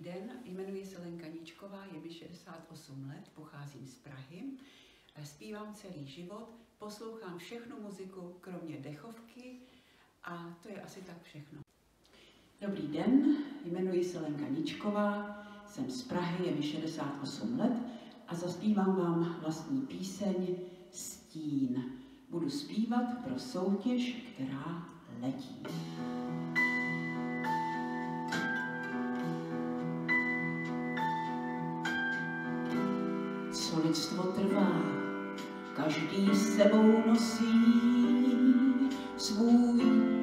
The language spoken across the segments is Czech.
Dobrý den, jmenuji se Lenka Níčková, je mi 68 let, pocházím z Prahy, zpívám celý život, poslouchám všechnu muziku, kromě dechovky a to je asi tak všechno. Dobrý den, jmenuji se Lenka Níčková, jsem z Prahy, je mi 68 let a zaspívám vám vlastní píseň Stín. Budu zpívat pro soutěž, která letí. Co lidstvo trvá, každý s sebou nosí svůj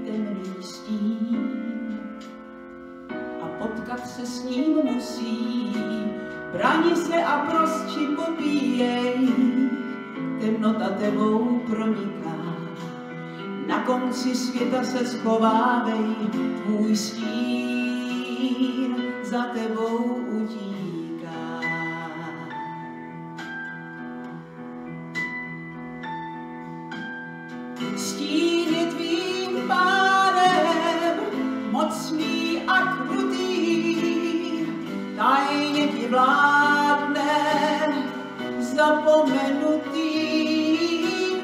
temný stín a potkat se s ním musí. Brani se a prostči popíjej, temnota tebou proniká. Na konci světa se schovávej, tvůj stín za tebou utíká. Stín je tvým pánem, mocný a krutý, tajně ti vládne, zapomenutý.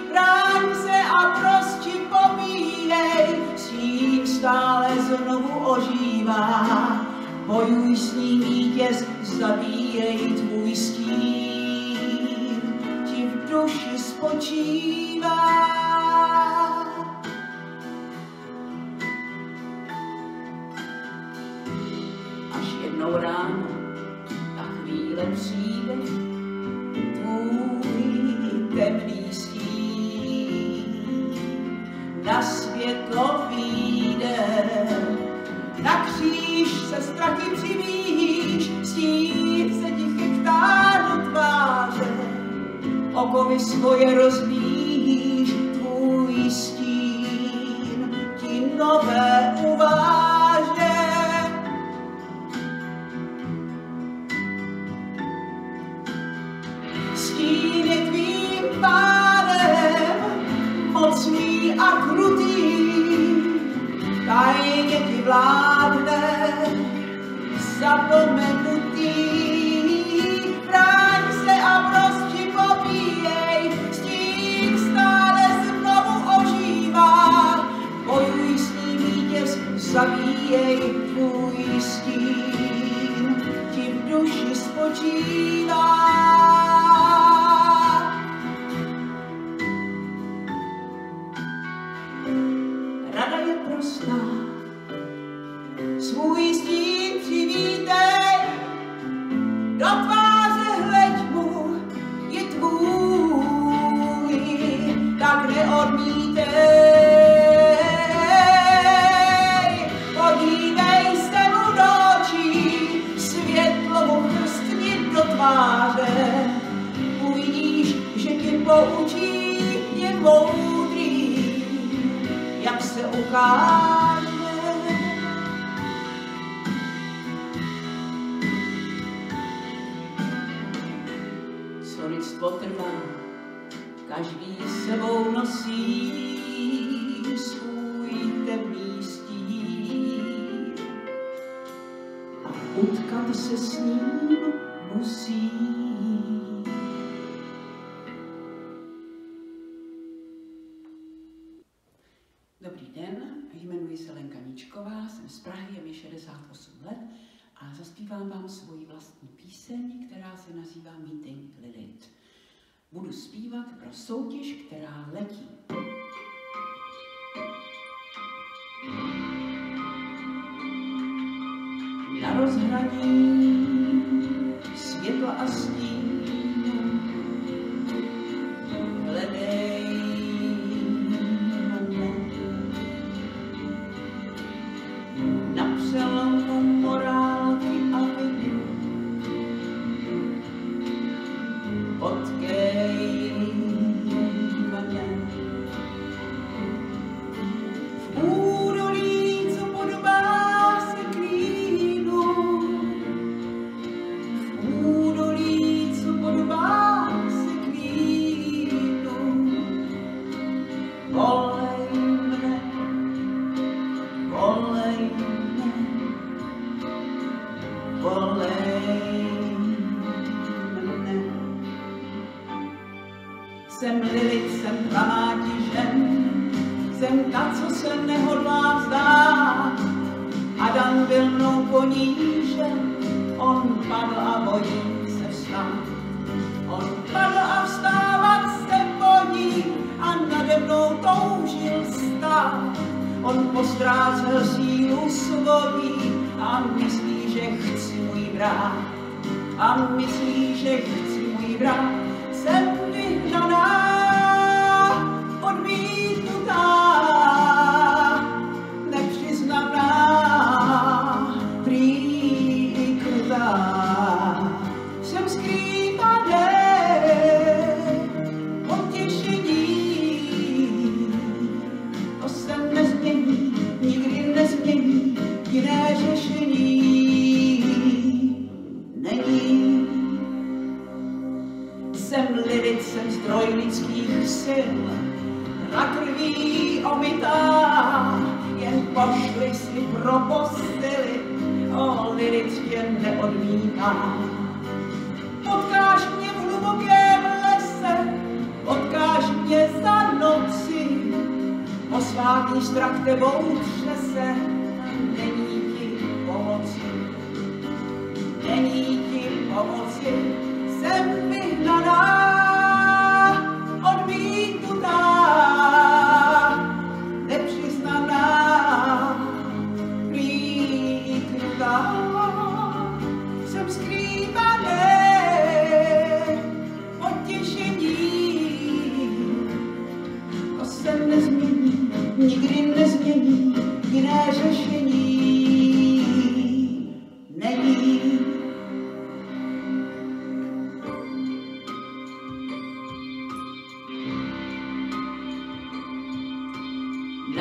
Bráň se a prostě pomínej, tím stále znovu ožívá. Bojuj s ním vítěz, zabíjej tvůj stín, ti v duši spočívá. Až jednou ráno ta chvíle přijde, tvůj temný na světlo vyjde. Na kříž se strachy přivíš, stín se ti chytá do tváře. Okovy svoje rozvíjíš, Stín je tvým pádem, mocný a krutý, tajně ti vládne, zapomenutý. Bráň se a prostě popíjej, stín stále znovu ožívá. Bojuj s ním vítěz, zabíjej tvůj stín, v duši spočívá. Tváře, uvidíš, že tě poučí, je moudrý, jak se ukáže. Co lidstvo trvá, každý sebou nosí svůj temný stín a utkat se s ním Níčková, jsem z Prahy, je mi 68 let a zaspívám vám svoji vlastní píseň, která se nazývá Meeting Lilith. Budu zpívat pro soutěž, která letí. Na rozhraní světla a stínu but Jsem Lilith, jsem památi žen, jsem ta, co se nehodlá vzdát. Adam byl mnou ponížen, on padl a bojí se vstát. On padl a vstávat se bojí a nade mnou toužil stát. On postrácel sílu svojí a myslí, že chci můj brát. A myslí, že chci můj brát. Jsem Lilith, jsem zdroj lidských sil, na krví omytá, jen pošli si pro postely, o Lilith tě neodmítá. Potkáš mě v hlubokém lese, potkáš mě za noci, posvátný strach tebou třese,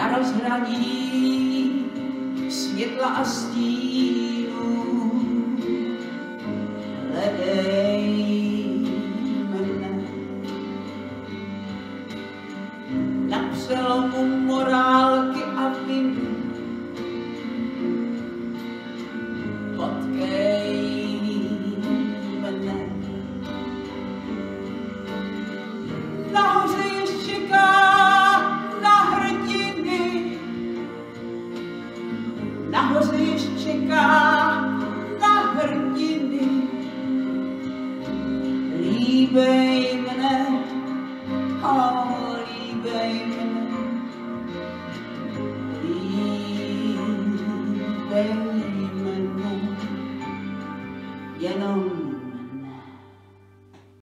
Na rozhraní světla a stínu hledej mne. Na přelomu